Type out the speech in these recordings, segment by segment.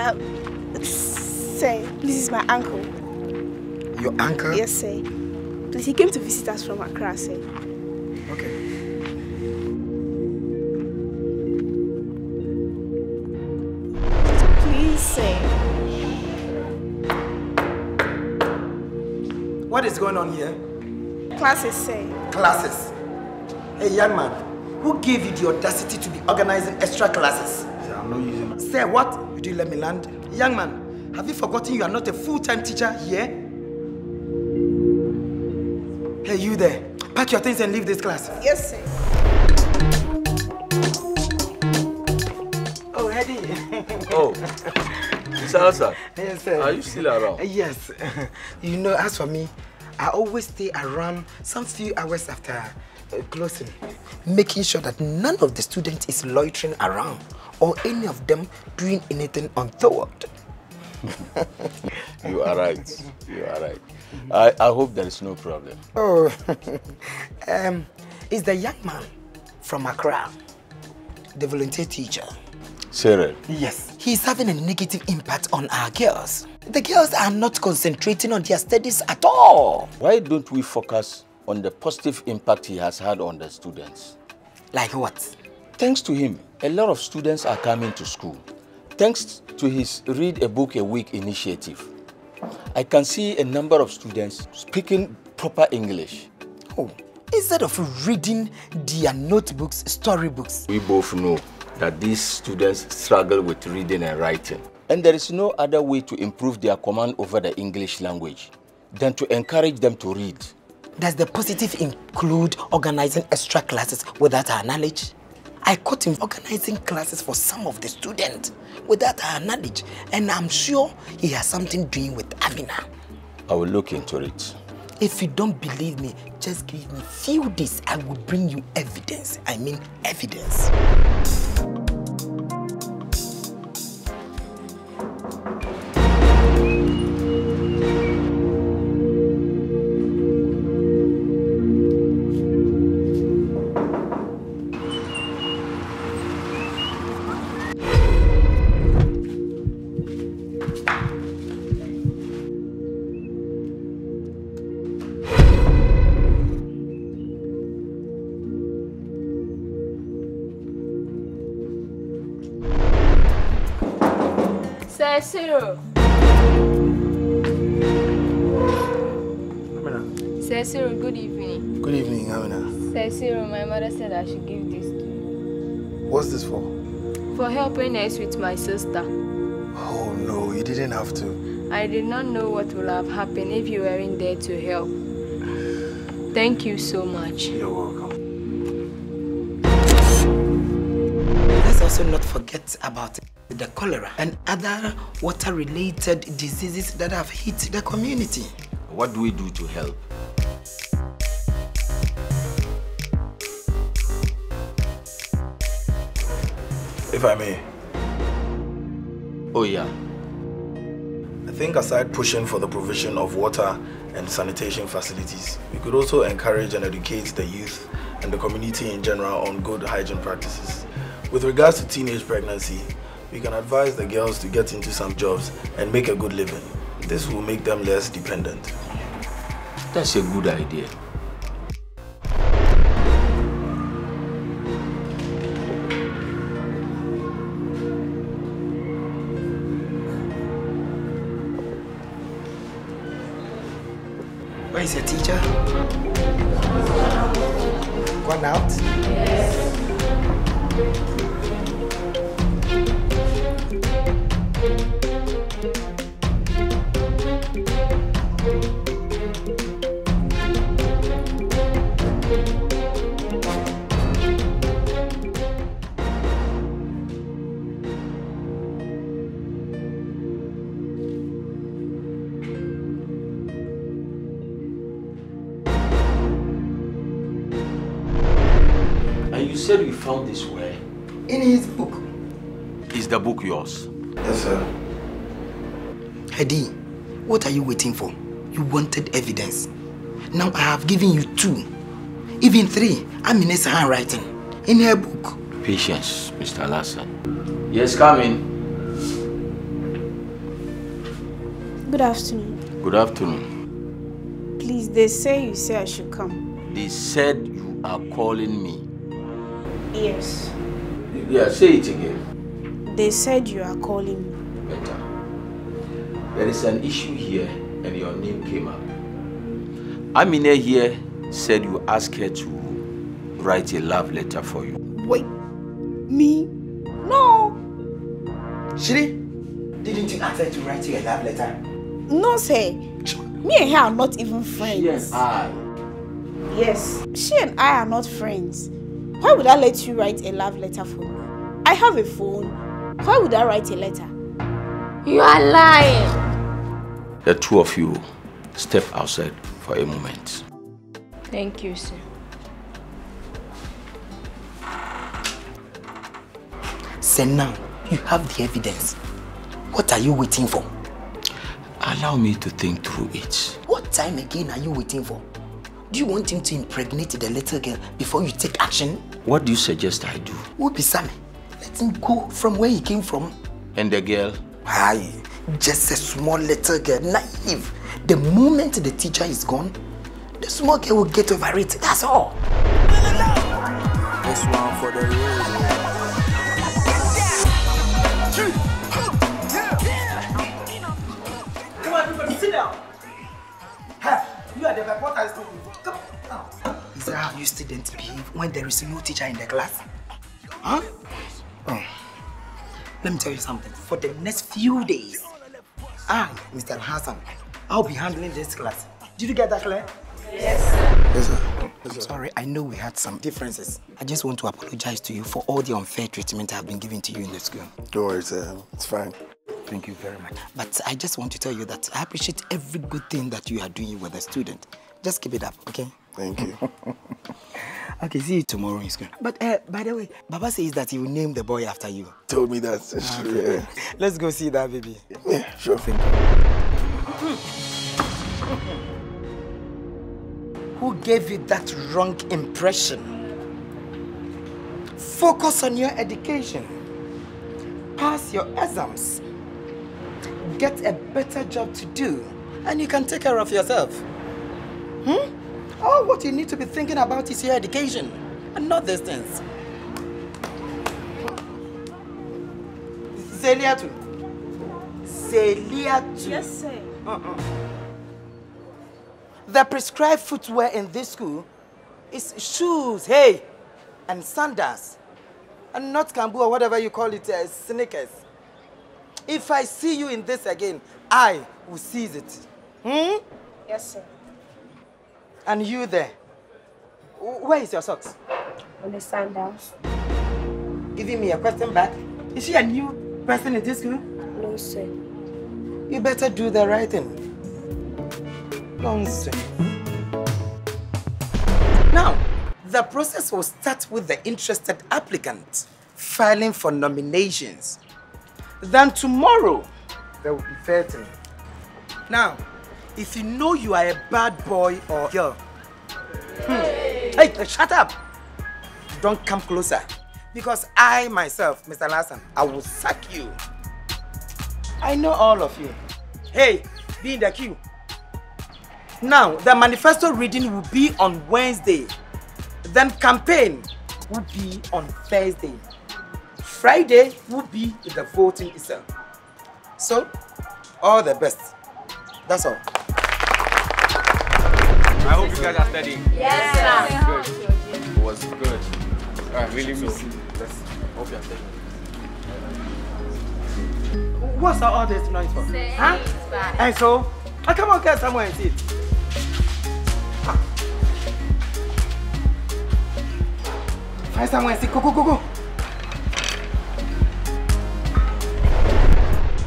Um, sir, this is my uncle. Your uncle? Yes, sir. Please, he came to visit us from Accra, sir. Okay. Please, sir. What is going on here? Classes, sir. Classes. Hey, young man, who gave you the audacity to be organizing extra classes? Sir, I'm not using my... Sir, what? You let me land. Young man, have you forgotten you are not a full-time teacher here? Hey, you there. Pack your things and leave this class. Yes, sir. Oh, Eddie. Oh, Salsa, yes, sir. are you still around? Yes. You know, as for me, I always stay around some few hours after closing, making sure that none of the students is loitering around or any of them doing anything untoward. You are right. You are right. I, I hope there is no problem. Oh, um, is the young man from Accra, the volunteer teacher. Cyril, Yes. He's having a negative impact on our girls. The girls are not concentrating on their studies at all. why don't we focus on the positive impact he has had on the students? Like what? Thanks to him, a lot of students are coming to school. Thanks to his Read a Book a Week initiative, I can see a number of students speaking proper English. Oh, instead of reading their notebooks, storybooks. We both know that these students struggle with reading and writing. And there is no other way to improve their command over the English language than to encourage them to read. Does the positive include organizing extra classes without our knowledge? I caught him organizing classes for some of the students without our knowledge, and I'm sure he has something doing with Amina. I will look into it. If you don't believe me, just give me few days. I will bring you evidence. I mean evidence. Sir Cyril, good evening. Good evening, Amina. Cyril, my mother said I should give this to you. What's this for? For helping us with my sister. Oh no, you didn't have to. I did not know what would have happened if you weren't there to help. Thank you so much. You're welcome. Also not forget about the cholera and other water-related diseases that have hit the community. What do we do to help? If I may, Oh, yeah. I think aside pushing for the provision of water and sanitation facilities, we could also encourage and educate the youth and the community in general on good hygiene practices. With regards to teenage pregnancy, we can advise the girls to get into some jobs and make a good living. This will make them less dependent. That's a good idea. Where is your teacher? Gone out? And found this where? In his book. Is the book yours? Yes, sir. Hedi, what are you waiting for? You wanted evidence. Now I have given you two, even three. Amina's handwriting in her book. Patience, Mr. Alhassan. Yes, come in. Good afternoon. Good afternoon. Please, they say you say I should come. They said you are calling me. Yes. Yeah, say it again. They said you are calling me. Better. There is an issue here and your name came up. Amina here said you asked her to write a love letter for you. Wait, Me? No. Shiri, didn't you ask her to write you a love letter? No, say. Me and her are not even friends. Yes, I. Yes. She and I are not friends. Why would I let you write a love letter for me? I have a phone. Why would I write a letter? You are lying. The two of you step outside for a moment. Thank you, sir. Say now, you have the evidence. What are you waiting for? Allow me to think through it. What time again are you waiting for? Do you want him to impregnate the little girl before you take action? What do you suggest I do? Wobisame, let him go from where he came from. And the girl? Aye, just a small little girl, naive. The moment the teacher is gone, the small girl will get over it. That's all. This one for the road. Is that how you students behave when there is no teacher in the class? Huh? Oh. Let me tell you something. For the next few days, I, Mr. Hassan, I'll be handling this class. Did you get that clear? Yes, sir. Yes, sir. Sorry, I know we had some differences. I just want to apologize to you for all the unfair treatment I've been giving to you in the school. Don't worry, sir. It's fine. Thank you very much. But I just want to tell you that I appreciate every good thing that you are doing with the student. Just keep it up, okay? Thank you. Okay, see you tomorrow in school. But uh, by the way, Baba says that he will name the boy after you. Told me that. It's true, yeah. Let's go see that baby. Yeah, sure. Who gave you that wrong impression? Focus on your education. Pass your exams. Get a better job to do, and you can take care of yourself. Hmm? All what you need to be thinking about is your education, and not these things. Zeliatu. Zeliatu. Yes, sir. The prescribed footwear in this school is shoes, hey, and sandals, and not kambu or whatever you call it, uh, sneakers. If I see you in this again, I will seize it. Hmm? Yes, sir. And you there, where is your socks? On the sandals. Giving me a question back. Is she a new person in this school? No, sir. You better do the right thing. Nonsense. Now, the process will start with the interested applicant filing for nominations. Then tomorrow, there will be vetting. Now, if you know you are a bad boy or girl, hmm, hey, shut up! Don't come closer. Because I myself, Mr. Alhassan, I will sack you. I know all of you. Hey, be in the queue. Now, the manifesto reading will be on Wednesday. Then campaign will be on Thursday. Friday will be the voting itself. So, all the best. That's all. I hope you guys are studying. Yes, sir. It was good. I really miss you. Let's hope you're studying. What's all this noise for? Huh? And so, oh, come on, get somewhere and sit. Find somewhere and sit. Go, go, go, go.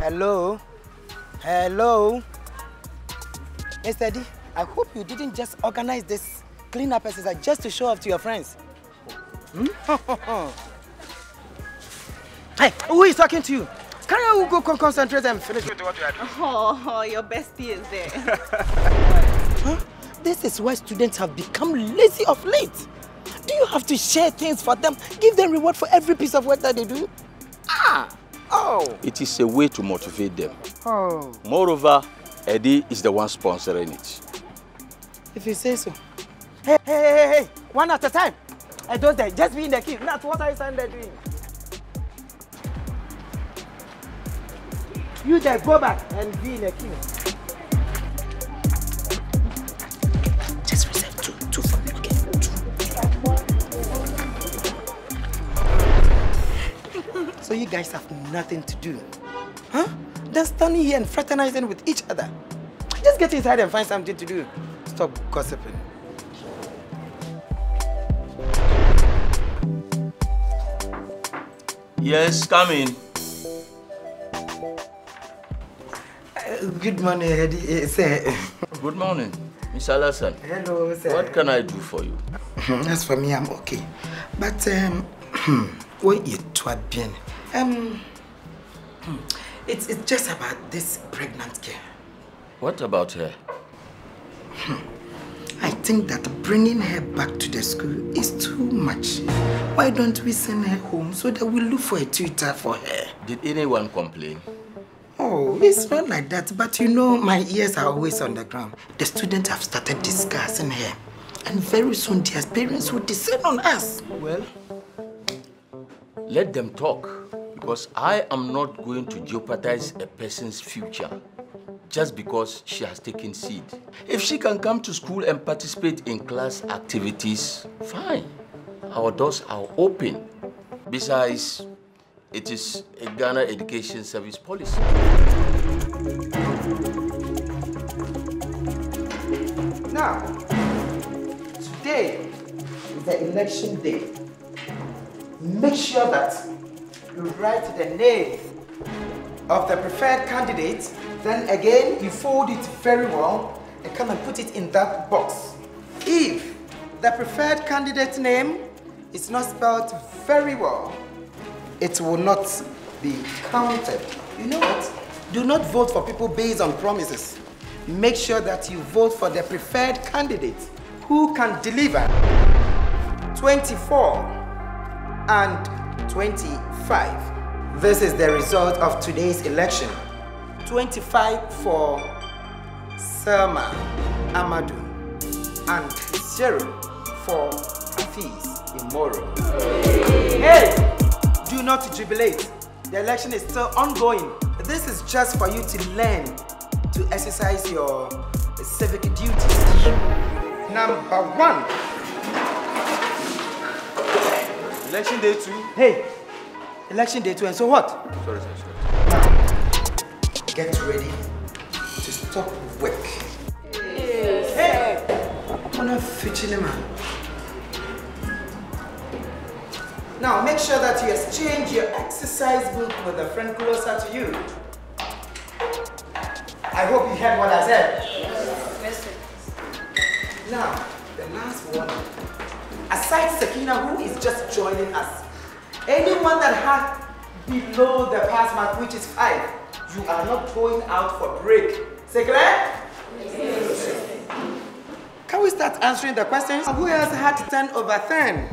Hello? Hello? Mr. D, I hope you didn't just organize this cleanup exercise just to show off to your friends. Hmm? hey, who is talking to you? Can you go concentrate and finish with what you are doing? Oh, your bestie is there. Huh? This is why students have become lazy of late. Do you have to share things for them? Give them reward for every piece of work that they do? Ah! Oh! It is a way to motivate them. Oh! Moreover, Eddie is the one sponsoring it. If you say so. Hey, hey, hey, hey, hey. One at a time. I don't there. Just be in the queue. That's what I stand there doing. You there, go back and be in the queue. Just reserve two, two for me, okay? Two. so you guys have nothing to do, huh? Just standing here and fraternizing with each other. Just get inside and find something to do. Stop gossiping. Yes, come in. Uh, good morning, Eddie. Uh, sir. Good morning, Miss Alhassan. Hello, sir. What can I do for you? As for me, I'm okay. But, um, what you twat bien? Um, it's, it's just about this pregnant girl. What about her? Hmm. I think that bringing her back to the school is too much. Why don't we send her home so that we look for a tutor for her? Did anyone complain? Oh, it's not like that. But you know, my ears are always on the ground. The students have started discussing her. And very soon their parents will descend on us. Well, let them talk. Because I am not going to jeopardize a person's future just because she has taken seed. If she can come to school and participate in class activities, fine. Our doors are open. Besides, it is a Ghana Education Service policy. Now, today is the election day. Make sure that you write the name of the preferred candidate. Then again, you fold it very well and come and put it in that box. If the preferred candidate name is not spelled very well, it will not be counted. You know what? Do not vote for people based on promises. Make sure that you vote for the preferred candidate who can deliver 24 and 25. This is the result of today's election. 25 for Selma Amadou and 0 for Hafiz Imoro. Hey! Do not jubilate. The election is still ongoing. This is just for you to learn to exercise your civic duties. Number one. Election day two. Hey, election day two, and so what? Sorry, sir, sorry. Get ready to stop work. Hey! I'm not fitting man. Now make sure that you exchange your exercise book with a friend closer to you. I hope you heard what I said. Yes, Now, the last one. Aside Sakina, who is just joining us, anyone that has below the pass mark, which is five, you are not going out for break. Secret? Yes. Can we start answering the questions? Who else had 10 over 10?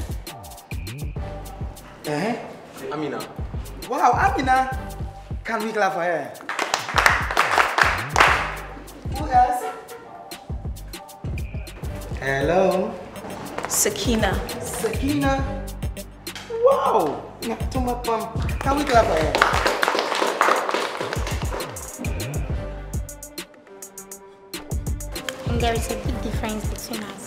Eh? Amina. Wow, Amina. Can we clap for her? Who else? Hello? Sakina. Sakina. Wow. Natuma Pam. Can we clap for her? There is a big difference between us.